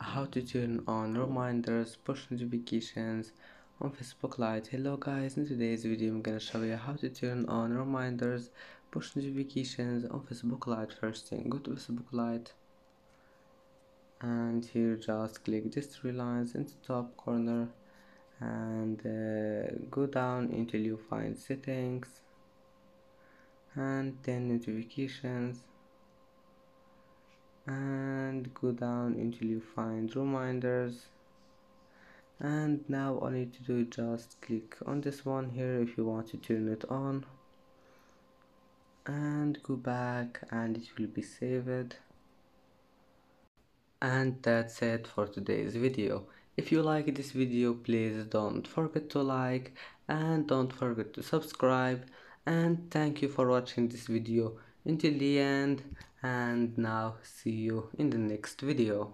how to turn on reminders push notifications on facebook lite hello guys. In today's video i'm gonna show you how to turn on reminders push notifications on facebook lite first thing. Go to facebook lite and here just click these three lines in the top corner. And uh, go down until you find settings. And then notifications. And go down until you find reminders. And now all you need to do is just click on this one here if you want to turn it on. And go back and it will be saved. And that's it for today's video. If you like this video please don't forget to like and don't forget to subscribe. And thank you for watching this video until the end and now see you in the next video